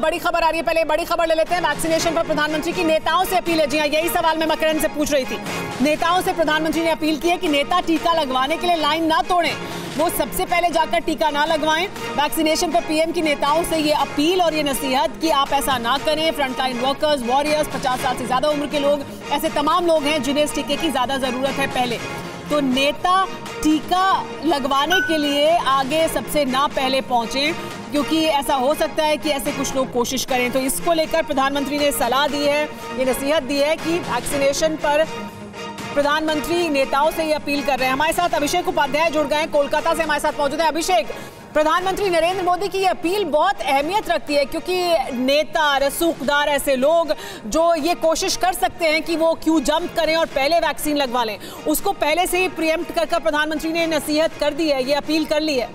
बड़ी खबर आ रही है। पहले बड़ी खबर ले लेते हैं। वैक्सीनेशन पर प्रधानमंत्री की नेताओं से अपील है। जी हाँ यही सवाल मैं मकरन से पूछ रही थी। नेताओं से प्रधानमंत्री ने अपील की है कि नेता टीका लगवाने के लिए लाइन ना तोड़ें। वो सबसे पहले जाकर टीका ना लगवाएँ। वैक्सीनेशन पर पीएम की नेताओं से ये अपील और ये नसीहत कि आप ऐसा ना करें। फ्रंटलाइन वर्कर्स वॉरियर्स पचास साल से ज़्यादा उम्र के लोग, ऐसे तमाम लोग हैं जिन्हें इस टीके की ज़्यादा ज़रूरत है पहले। तो नेता टीका लगवाने के लिए आगे सबसे ना पहले पहुँचे, क्योंकि ऐसा हो सकता है कि ऐसे कुछ लोग कोशिश करें। तो इसको लेकर प्रधानमंत्री ने सलाह दी है, ये नसीहत दी है कि वैक्सीनेशन पर प्रधानमंत्री नेताओं से ये अपील कर रहे हैं। हमारे साथ अभिषेक उपाध्याय जुड़ गए हैं। कोलकाता से हमारे साथ मौजूद है। अभिषेक प्रधानमंत्री नरेंद्र मोदी की ये अपील बहुत अहमियत रखती है, क्योंकि नेता, रसूखदार ऐसे लोग जो ये कोशिश कर सकते हैं कि वो क्यों जंप करें और पहले वैक्सीन लगवा लें। उसको पहले से ही प्रियम्प्ट कर प्रधानमंत्री ने नसीहत कर दी है, ये अपील कर ली है।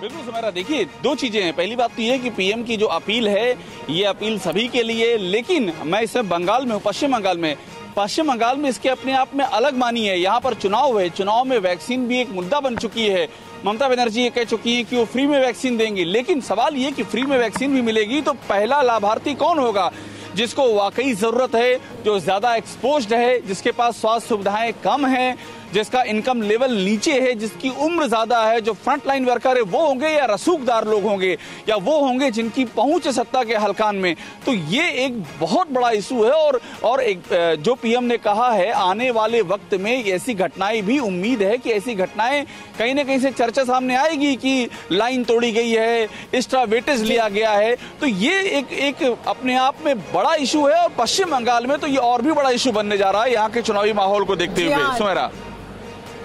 बिल्कुल, सुमेरा, देखिए, दो चीज़ें हैं। पहली बात तो ये कि पीएम की जो अपील है, ये अपील सभी के लिए, लेकिन मैं इस बंगाल में हूँ, पश्चिम बंगाल में। पश्चिम बंगाल में इसके अपने आप में अलग मानी है। यहाँ पर चुनाव है चुनाव में वैक्सीन भी एक मुद्दा बन चुकी है। ममता बनर्जी ये कह चुकी हैं कि वो फ्री में वैक्सीन देंगी। लेकिन सवाल ये कि फ्री में वैक्सीन भी मिलेगी तो पहला लाभार्थी कौन होगा, जिसको वाकई ज़रूरत है, जो ज़्यादा एक्सपोज है, जिसके पास स्वास्थ्य सुविधाएँ कम हैं जिसका इनकम लेवल नीचे है जिसकी उम्र ज़्यादा है जो फ्रंट लाइन वर्कर है वो होंगे या रसूखदार लोग होंगे या वो होंगे जिनकी पहुँच है सत्ता के हलकान में। तो ये एक बहुत बड़ा इशू है और और एक जो पीएम ने कहा है आने वाले वक्त में ऐसी घटनाएँ भी उम्मीद है कि ऐसी घटनाएँ कहीं ना कहीं से चर्चा सामने आएगी कि लाइन तोड़ी गई है एक्स्ट्रा वेटेज लिया गया है। तो ये एक एक अपने आप में बड़ा इशू है और पश्चिम बंगाल में तो ये और भी बड़ा इशू बनने जा रहा है। यहाँ के चुनावी माहौल को देखते हुए सुमेरा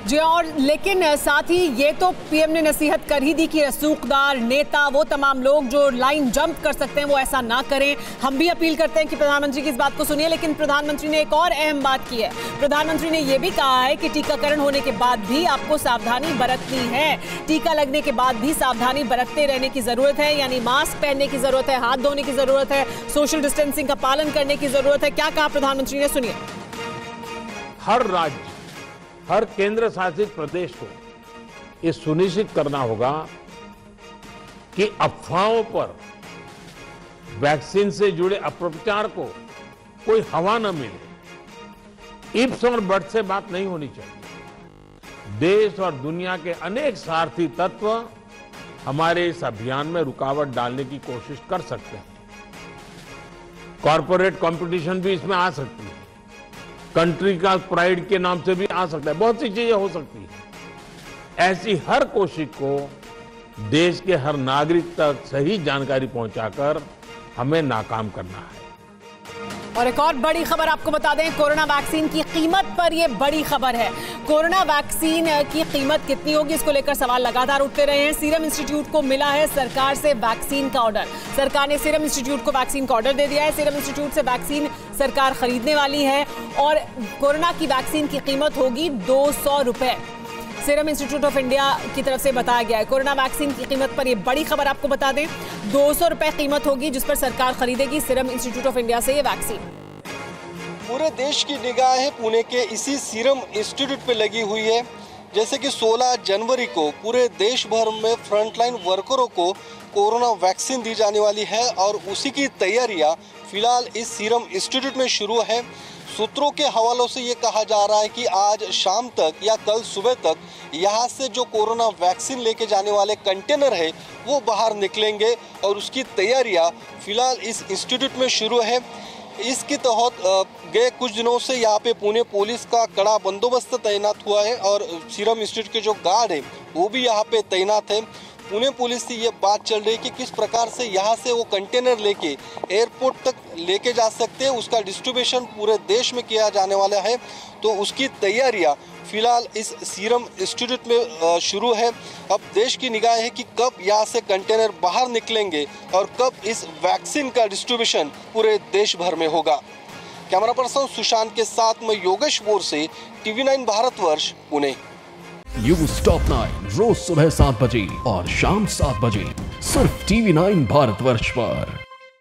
जी, और लेकिन साथ ही ये तो पीएम ने नसीहत कर ही दी कि रसूखदार नेता, वो तमाम लोग जो लाइन जंप कर सकते हैं, वो ऐसा ना करें। हम भी अपील करते हैं कि प्रधानमंत्री की इस बात को सुनिए, लेकिन प्रधानमंत्री ने एक और अहम बात की है। प्रधानमंत्री ने यह भी कहा है कि टीकाकरण होने के बाद भी आपको सावधानी बरतनी है। टीका लगने के बाद भी सावधानी बरतते रहने की ज़रूरत है, यानी मास्क पहनने की ज़रूरत है, हाथ धोने की ज़रूरत है, सोशल डिस्टेंसिंग का पालन करने की ज़रूरत है। क्या कहा प्रधानमंत्री ने? सुनिए। हर राज्य हर केंद्र शासित प्रदेश को ये सुनिश्चित करना होगा कि अफवाहों पर वैक्सीन से जुड़े अपप्रचार को कोई हवा न मिले। इप्स और बट से बात नहीं होनी चाहिए। देश और दुनिया के अनेक सारथी तत्व हमारे इस अभियान में रुकावट डालने की कोशिश कर सकते हैं। कॉरपोरेट कंपटीशन भी इसमें आ सकती है। कंट्री का प्राइड के नाम से भी आ सकता है। बहुत सी चीज़ें हो सकती है। ऐसी हर कोशिश को देश के हर नागरिक तक सही जानकारी पहुंचाकर हमें नाकाम करना है। और एक और बड़ी खबर आपको बता दें, कोरोना वैक्सीन की कीमत पर यह बड़ी खबर है। कोरोना वैक्सीन की कीमत कितनी होगी, इसको लेकर सवाल लगातार उठते रहे हैं। सीरम इंस्टीट्यूट को मिला है सरकार से वैक्सीन का ऑर्डर। सरकार ने सीरम इंस्टीट्यूट को वैक्सीन का ऑर्डर दे दिया है। सीरम इंस्टीट्यूट से वैक्सीन सरकार खरीदने वाली है और कोरोना की वैक्सीन की कीमत होगी दो सौ रुपए। सीरम इंस्टीट्यूट ऑफ़ इंडिया की तरफ़ से बताया गया है। कोरोना वैक्सीन की कीमत पर यह बड़ी खबर आपको बता दें। दो सौ रुपए कीमत होगी जिस पर सरकार खरीदेगी सीरम इंस्टीट्यूट ऑफ़ इंडिया से ये वैक्सीन। पूरे देश की निगाहें पुणे के इसी सीरम इंस्टीट्यूट पे लगी हुई है। जैसे कि 16 जनवरी को पूरे देश भर में फ्रंटलाइन वर्करों को कोरोना वैक्सीन दी जाने वाली है और उसी की तैयारियाँ फ़िलहाल इस सीरम इंस्टीट्यूट में शुरू है। सूत्रों के हवालों से ये कहा जा रहा है कि आज शाम तक या कल सुबह तक यहाँ से जो कोरोना वैक्सीन लेके जाने वाले कंटेनर है, वो बाहर निकलेंगे और उसकी तैयारियाँ फ़िलहाल इस इंस्टीट्यूट में शुरू है। इसके तहत गए कुछ दिनों से यहाँ पे पुणे पुलिस का कड़ा बंदोबस्त तैनात हुआ है और सीरम इंस्टीट्यूट के जो गार्ड है, वो भी यहाँ पे तैनात है। पुणे पुलिस से ये बात चल रही है कि किस प्रकार से यहाँ से वो कंटेनर लेके एयरपोर्ट तक लेके जा सकते हैं, उसका डिस्ट्रीब्यूशन पूरे देश में किया जाने वाला है। तो उसकी तैयारियाँ फ़िलहाल इस सीरम इंस्टीट्यूट में शुरू है। अब देश की निगाह है कि कब यहाँ से कंटेनर बाहर निकलेंगे और कब इस वैक्सीन का डिस्ट्रीब्यूशन पूरे देश भर में होगा। कैमरा पर्सन सुशांत के साथ में योगेश बोर से TV nine Bharatvarsh Pune. You stop nine रोज सुबह सात बजे और शाम सात बजे, सिर्फ़ टीवी नाइन भारतवर्ष पर।